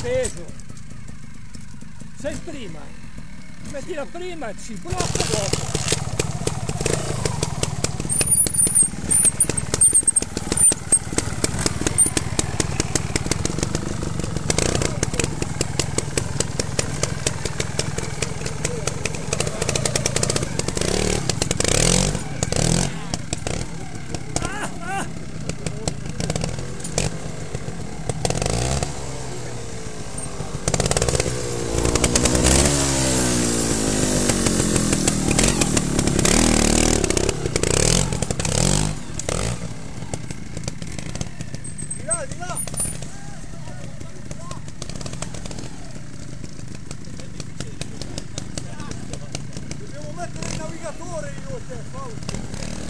peso. Sei prima. Mettila prima e si blocca dopo. Là, di là! Dobbiamo mettere il navigatore io e te, Fausto!